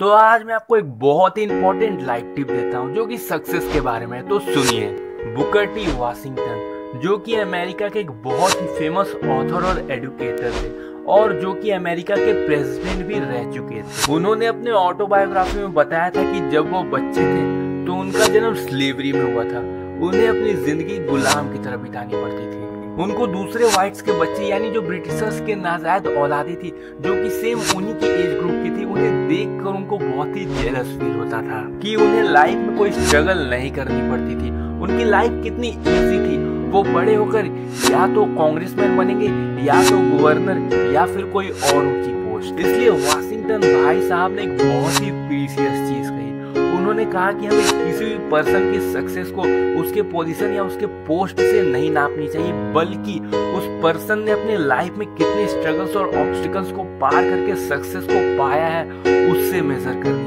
तो आज मैं आपको एक बहुत ही इंपॉर्टेंट लाइफ टिप देता हूँ, जो कि सक्सेस के बारे में तो सुनिए बुकर टी वाशिंगटन जो कि अमेरिका के एक बहुत ही फ़ेमस ऑथर और एडुकेटर थे, और जो कि अमेरिका के प्रेसिडेंट भी रह चुके थे। उन्होंने अपने ऑटोबायोग्राफी में बताया था कि जब वो बच्चे थे तो उनका जन्म स्लेवरी में हुआ था। उन्हें अपनी ज़िंदगी गुलाम की तरह बितानी पड़ती थी। उनको दूसरे व्हाइट्स के बच्चे, यानी जो ब्रिटिशर्स के नाजायद औलादी थी, जो कि सेम उन्हीं की एज उनको बहुत ही जेलस फील होता था कि उन्हें लाइफ में कोई स्ट्रगल नहीं करनी पड़ती थी। उनकी लाइफ कितनी इजी थी। वो बड़े होकर या तो कांग्रेसमैन बनेंगे, या तो गवर्नर या फिर कोई और ऊँची पोस्ट इसलिए वाशिंगटन भाई साहब ने एक बहुत ही प्रीसियस चीज़ कही। उन्होंने कहा कि हमें किसी भी पर्सन की सक्सेस को उसके पोजीशन या उसके पोस्ट से नहीं नापनी चाहिए, बल्कि उस पर्सन ने अपने लाइफ में कितने स्ट्रगल्स और ऑब्स्टिकल्स को पार करके सक्सेस को पाया है। मेजर करनी